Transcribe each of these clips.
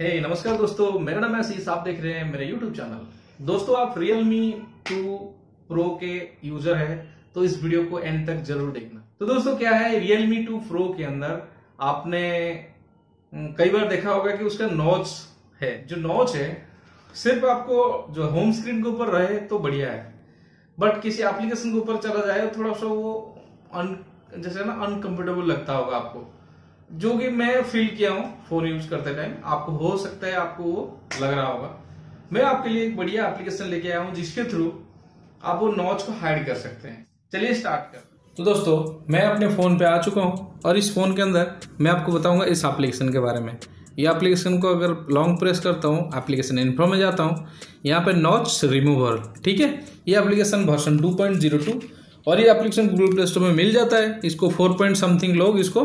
हे hey, नमस्कार दोस्तों। मेरा नाम है आशीष। आप देख रहे हैं मेरे YouTube चैनल। दोस्तों आप Realme 2 Pro के यूज़र है तो इस वीडियो को एंड तक ज़रूर देखना। तो दोस्तों क्या है? Realme 2 Pro के अंदर आपने हम्म, कई बार देखा होगा कि उसका नॉच है। जो नॉच है सिर्फ़ आपको जो होम स्क्रीन के ऊपर रहे तो बढ़िया है। बट किसी एप्लीकेशन के ऊपर चला जाए थोड़ा सा वो अन जैसे ना अनकंफर्टेबल लगता होगा आपको। जो कि मैं फील किया हूँ फ़ोन यूज़ करते टाइम आपको हो सकता है, आपको वो लग रहा होगा। मैं आपके लिए एक बढ़िया एप्लीकेशन लेके आया हूँ, जिसके थ्रू आप वो नॉच को हाइड कर सकते हैं। चलिए स्टार्ट कर तो दोस्तों, मैं अपने फ़ोन पे आ चुका हूँ, और इस फ़ोन के अंदर मैं आपको बताऊँगा इस एप्लीकेशन के बारे में। ये एप्लीकेशन को अगर लॉन्ग प्रेस करता हूँ एप्लीकेशन इन्फो में जाता हूँ, यहाँ पे नॉच रिमूवर ठीक है? ये एप्लीकेशन वर्सन 2.02 और ये एप्लीकेशन गूगल प्ले स्टोर में मिल जाता है। इसको फोर पॉइंट समथिंग लोग इसको,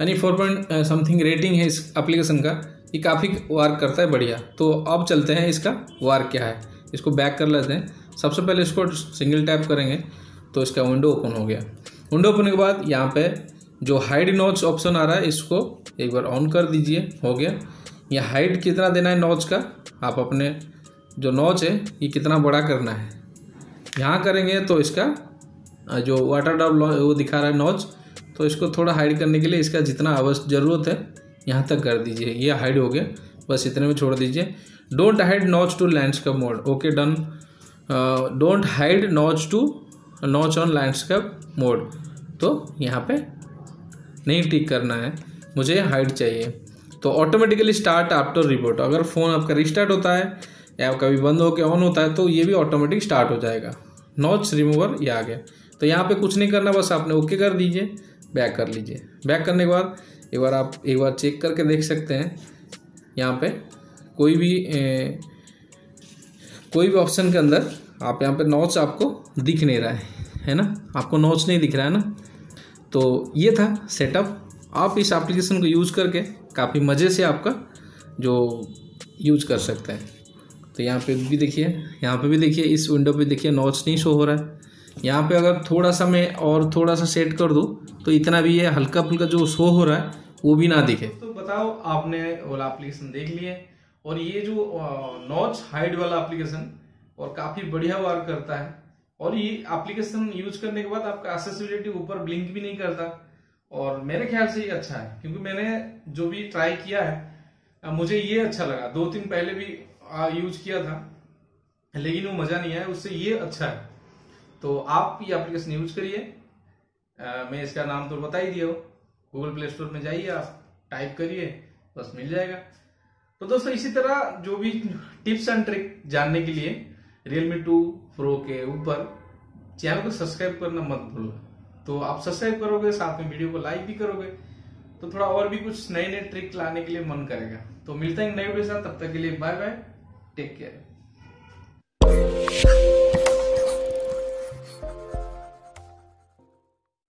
यानी फोर पॉइंट समथिंग रेटिंग है इस एप्लीकेशन का। ये काफ़ी वर्क करता है, बढ़िया। तो अब चलते हैं इसका वर्क क्या है। इसको बैक कर लेते हैं। सबसे पहले इसको सिंगल टैप करेंगे तो इसका विंडो ओपन हो गया। विंडो ओपन के बाद यहाँ पे जो हाइड नॉच ऑप्शन आ रहा है, इसको एक बार ऑन कर दीजिए। हो गया। ये हाइट कितना देना है नॉच का? आप अपने जो नॉच है, ये कितना बड़ा करना है? यहाँ करेंगे तो इसका जो वाटर डॉप वो दिखा रहा है नॉच तो इसको थोड़ा हाइड करने के लिए इसका जितना आवश्यक ज़रूरत है, यहाँ तक कर दीजिए। ये हाइड हो गया। बस इतने में छोड़ दीजिए। Don't hide notch to landscape mode okay done don't hide notch to notch on landscape mode तो यहाँ पे नहीं टिक करना है। मुझे हाइड चाहिए। तो ऑटोमेटिकली स्टार्ट आफ्टर रिपोर्ट अगर फ़ोन आपका रिस्टार्ट होता है, या कभी बंद होकर ऑन होता है तो ये भी ऑटोमेटिक स्टार्ट हो जाएगा। नॉच रिमूवर ये आ गया। तो यहाँ पे कुछ नहीं करना बस आपने ओके कर दीजिए बैक कर लीजिए। बैक करने के बाद एक बार आप एक बार चेक करके देख सकते हैं। यहाँ पे कोई भी ए, कोई भी ऑप्शन के अंदर आप यहाँ पे नॉच आपको दिख नहीं रहा है है ना? आपको नॉच नहीं दिख रहा है ना? तो ये था सेटअप आप इस एप्लीकेशन को यूज़ करके काफ़ी मज़े से आपका जो यूज़ कर सकते हैं। तो यहाँ पे भी देखिए यहाँ पे भी देखिए इस विंडो पे देखिए नॉच नहीं शो हो रहा है। यहाँ पे अगर थोड़ा सा मैं और थोड़ा सा सेट कर दूँ तो इतना भी ये हल्का फुल्का जो शो हो रहा है, वो भी ना दिखे। तो बताओ, आपने वाला एप्लीकेशन देख लिए, और ये जो नॉच हाइड वाला एप्लीकेशन और काफ़ी बढ़िया वर्क करता है। और ये एप्लीकेशन यूज़ करने के बाद आपका एसेसिबिलिटी ऊपर ब्लिंक भी नहीं करता। और मेरे ख्याल से ये अच्छा है, क्योंकि मैंने जो भी ट्राई किया है मुझे ये अच्छा लगा। दो तीन पहले भी यूज़ किया था, लेकिन वो मज़ा नहीं आया, उससे ये अच्छा है। तो आप ये एप्लीकेशन यूज़ करिए। मैं इसका नाम तो बता ही दिया हो। गूगल प्ले स्टोर में जाइए, आप टाइप करिए, बस मिल जाएगा। तो दोस्तों, इसी तरह जो भी टिप्स एंड ट्रिक जानने के लिए Realme 2 Pro के ऊपर चैनल को सब्सक्राइब करना मत भूलना। तो आप सब्सक्राइब करोगे, साथ में वीडियो को लाइक भी करोगे तो थोड़ा और भी कुछ नए नए ट्रिक लाने के लिए मन करेगा। तो मिलता है नए वीडियो साथ, तब तक के लिए बाय बाय टेक केयर